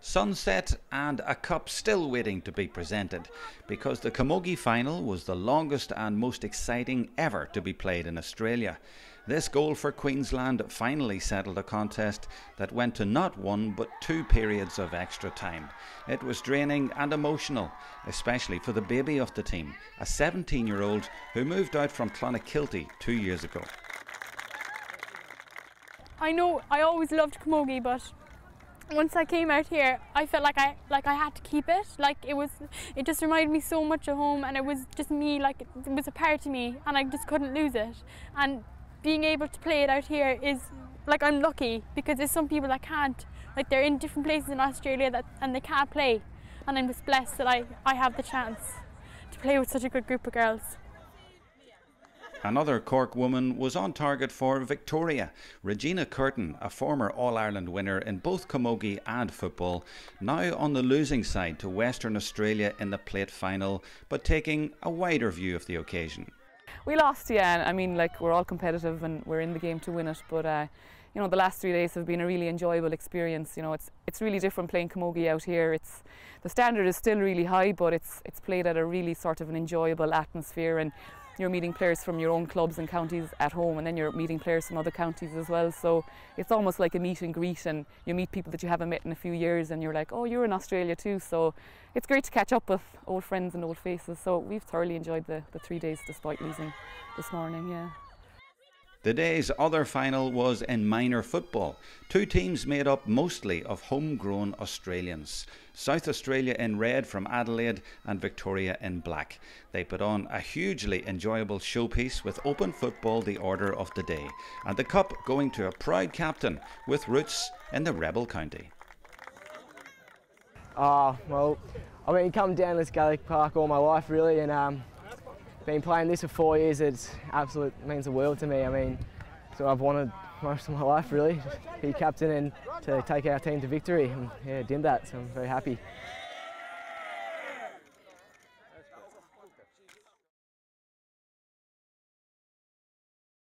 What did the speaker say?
Sunset and a cup still waiting to be presented because the Camogie final was the longest and most exciting ever to be played in Australia. This goal for Queensland finally settled a contest that went to not one but two periods of extra time. It was draining and emotional, especially for the baby of the team, a 17 year old who moved out from Clonakilty two years ago. I know I always loved Camogie, but once I came out here, I felt like I like I had to keep it. Like it was, it just reminded me so much of home, and it was just me. Like it was a part of me, and I just couldn't lose it. And being able to play it out here is like I'm lucky because there's some people that can't. Like they're in different places in Australia that and they can't play, and I'm just blessed that I I have the chance to play with such a good group of girls. Another Cork woman was on target for Victoria. Regina Curtin, a former All Ireland winner in both camogie and football, now on the losing side to Western Australia in the plate final, but taking a wider view of the occasion. We lost, yeah. I mean, like we're all competitive and we're in the game to win it. But uh, you know, the last three days have been a really enjoyable experience. You know, it's it's really different playing camogie out here. It's the standard is still really high, but it's it's played at a really sort of an enjoyable atmosphere and you're meeting players from your own clubs and counties at home and then you're meeting players from other counties as well. So it's almost like a meet and greet and you meet people that you haven't met in a few years and you're like oh you're in Australia too. So it's great to catch up with old friends and old faces. So we've thoroughly enjoyed the, the three days despite losing this morning yeah the day's other final was in minor football. Two teams made up mostly of homegrown Australians. South Australia in red from Adelaide and Victoria in black. They put on a hugely enjoyable showpiece with open football the order of the day, and the cup going to a proud captain with roots in the rebel county. Ah, uh, well, I mean, come down this Gaelic Park all my life really, and um, been playing this for four years, it's absolute means the world to me. I mean, so I've wanted most of my life really, be captain and to take our team to victory. And yeah, did that, so I'm very happy.